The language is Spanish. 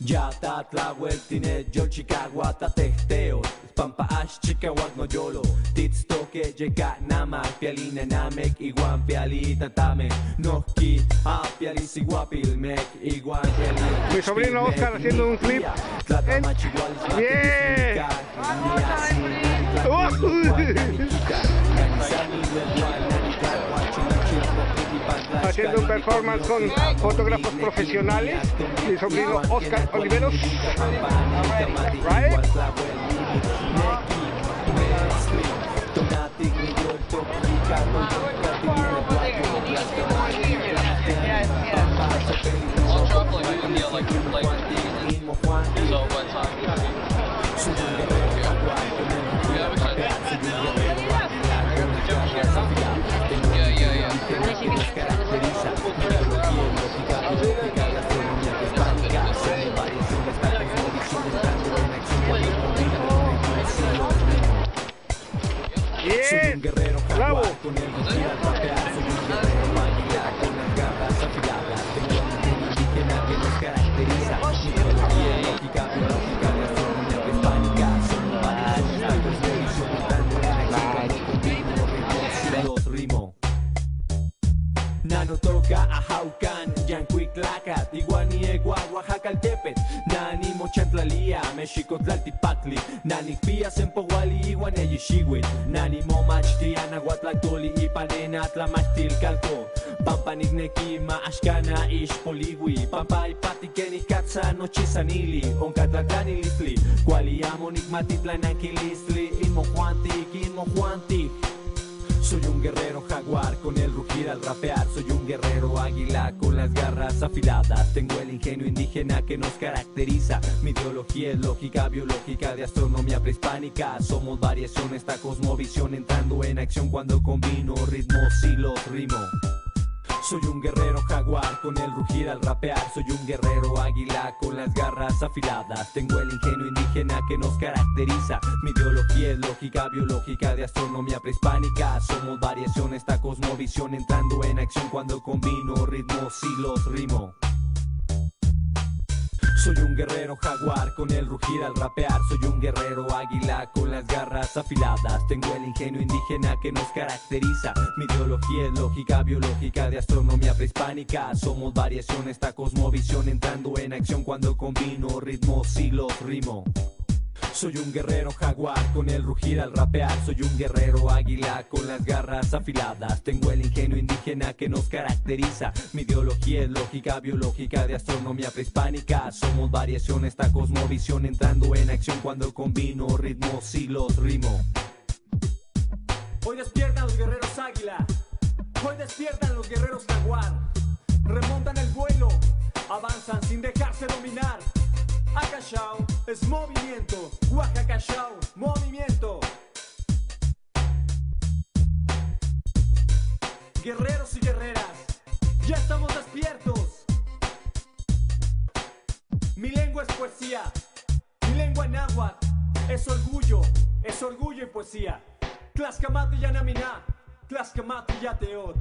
Ya ta tlahueltine yo Chicago tatehteo Pampa ash chikawak no yolo Tits toque llega nama Pialina namek iguan piali tatame Noki a piali siguapil mek iguan piali Mi sobrino Oscar haciendo un clip. En- Bien. Haciendo un performance con fotógrafos profesionales. Mi sobrino Oscar Oliveros. Right? Soy un Bien. guerrero Bravo. jaguar con el Yancuiclacat, Iguani Egua, Oaxaca, Tepet, Nani Mochantlalía, México, Tlaltipactli, Nani Pías, Empohuali, Iguaneyi, Xihuit, Nani Momachti, Anahuatlactoli, Ipanena, Tlamachtil, Calco, Pampa Nigneki, Maashkana, Ishpoliwi, Pampa Ipati, Keni, Katsa, Nochisanili, Oncatlacani, Listli, Cualiamo, Nigmatitlan, Anquilistli, Inmojuanti, Inmojuanti. Soy un guerrero al rapear. Soy un guerrero águila con las garras afiladas. Tengo el ingenio indígena que nos caracteriza. Mi ideología es lógica, biológica de astronomía prehispánica. Somos variación, esta cosmovisión entrando en acción cuando combino ritmos y los rimo. Soy un guerrero jaguar con el rugir al rapear. Soy un guerrero águila con las garras afiladas. Tengo el ingenio indígena que nos caracteriza. Mi ideología es lógica, biológica de astronomía prehispánica. Somos variación, esta cosmovisión entrando en acción cuando combino ritmos y los rimo. Soy un guerrero jaguar con el rugir al rapear. Soy un guerrero águila con las garras afiladas. Tengo el ingenio indígena que nos caracteriza. Mi ideología es lógica, biológica de astronomía prehispánica. Somos variación, esta cosmovisión entrando en acción cuando combino ritmos y los rimo. Soy un guerrero jaguar con el rugir al rapear. Soy un guerrero águila con las garras afiladas. Tengo el ingenio indígena que nos caracteriza. Mi ideología es lógica, biológica de astronomía prehispánica. Somos variación, esta cosmovisión entrando en acción cuando combino ritmos y los rimo. Hoy despiertan los guerreros águila. Hoy despiertan los guerreros jaguar. Remontan el vuelo. Avanzan sin dejarse dominar. Acachao es movimiento. Oaxacachao, movimiento. Guerreros y guerreras, ya estamos despiertos. Mi lengua es poesía. Mi lengua en náhuatl es orgullo. Es orgullo y poesía. Tlaxcamati Yanamina. Tlaxcamati Yateot.